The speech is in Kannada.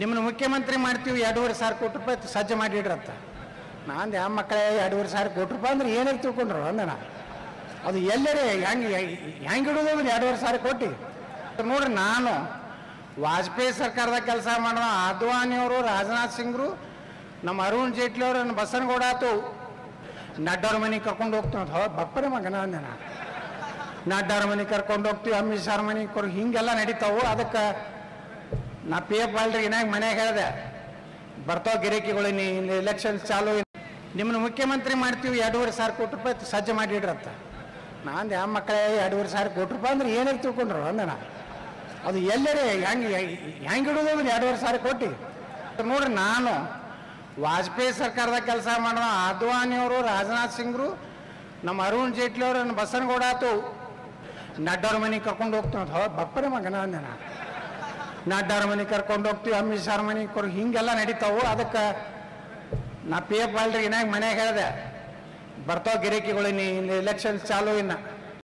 ನಿಮ್ಮನ್ನ ಮುಖ್ಯಮಂತ್ರಿ ಮಾಡ್ತೀವಿ ಎರಡೂವರೆ ಸಾವಿರ ಕೋಟಿ ರೂಪಾಯಿ ಸಜ್ಜು ಮಾಡಿಡ್ರಂತ. ನಾನು ಯಾವ ಮಕ್ಕಳೇ ಎರಡೂವರೆ ಸಾವಿರ ಕೋಟಿ ರೂಪಾಯಿ ಅಂದ್ರೆ ಏನಾಗಿ ತಿಳ್ಕೊಂಡ್ರು ಅಂದಣ ಅದು ಎಲ್ಲರೇ ಹೆಂಗೆ ಹೆಂಗೆ ಇಡೋದು ಅದನ್ನ ಎರಡೂವರೆ ಸಾವಿರ ಕೋಟಿ. ನೋಡ್ರಿ ನಾನು ವಾಜಪೇಯಿ ಸರ್ಕಾರದ ಕೆಲಸ ಮಾಡೋ ಅದ್ವಾನಿಯವರು ರಾಜನಾಥ್ ಸಿಂಗ್ರು, ನಮ್ಮ ಅರುಣ್ ಜೇಟ್ಲಿ ಅವರು ನನ್ನ ಬಸನಗೌಡ ಆತು. ನಡ್ಡವ್ರ ಮನೆಗೆ ಕರ್ಕೊಂಡು ಹೋಗ್ತೀವಿ ಅಂತ. ಬಪ್ಪರೆ ಮಗನ ಅಂದೆ ನಾನು ನಡ್ಡವ್ರ ಮನೆಗೆ ಕರ್ಕೊಂಡು ಹೋಗ್ತೀವಿ, ಅಮಿತ್ ಶಾ ಮನೆಗೆ ಕೊಡು ಹಿಂಗೆಲ್ಲ ನಡೀತಾವು. ಅದಕ್ಕೆ ನಾ ಪಿ ಎಫ್ ಬಾಲ್ರಿ ಇನ್ನಾಗ ಮನ್ಯಾಗ ಹೇಳ್ದೆ, ಬರ್ತಾವ ಗಿರಾಕಿಗಳು, ನೀ ಎಲೆಕ್ಷನ್ಸ್ ಚಾಲು ನಿಮ್ಮನ್ನ ಮುಖ್ಯಮಂತ್ರಿ ಮಾಡ್ತೀವಿ ಎರಡೂವರೆ ಸಾವಿರ ಕೋಟಿ ರೂಪಾಯಿ ಸಜ್ಜು ಮಾಡಿಡ್ರಂತ. ನಾನು ಯಾವ ಮಕ್ಕಳೇ, ಎರಡೂವರೆ ಸಾವಿರ ಕೋಟಿ ರೂಪಾಯಿ ಅಂದ್ರೆ ಏನಾಗಿ ತಿಳ್ಕೊಂಡ್ರು ಅಂದಣ ಅದು ಎಲ್ಲರೇ ಹೆಂಗೆ ಹೆಂಗೆ ಇಡೋದು ಅಂದ್ರೆ ಎರಡೂವರೆ ಸಾವಿರ ಕೋಟಿ? ನೋಡ್ರಿ, ನಾನು ವಾಜಪೇಯಿ ಸರ್ಕಾರದ ಕೆಲಸ ಮಾಡೋ ಅದ್ವಾನಿಯವರು ರಾಜನಾಥ್ ಸಿಂಗ್ರು, ನಮ್ಮ ಅರುಣ್ ಜೇಟ್ಲಿ ಅವರು ಬಸನಗೌಡ ಆತು. ನಡ್ಡವ್ರ ಮನೆಗೆ ಕರ್ಕೊಂಡು ಹೋಗ್ತಾನೆ ಬಪ್ಪರೆ ಮಗನ ಅಂದೆ ನಾನು ನಡ್ಡವ್ರ ಮನೆಗೆ ಕರ್ಕೊಂಡು ಹೋಗ್ತೀವಿ ಅಮಿತ್ ಶಾ ಮನೆಗೆ ಕೊಡು, ಹಿಂಗೆಲ್ಲ ನಡೀತಾವು. ಅದಕ್ಕೆ ನಾ ಪಿ ಎಫ್ ಬಾಲ್ರಿ ಏನಾಗ ಮನೆಗೆ ಹೇಳಿದೆ ಬರ್ತಾವ ಗಿರಾಕಿಗಳು ನೀ ಎಲೆಕ್ಷನ್ ಚಾಲು ಇನ್ನ.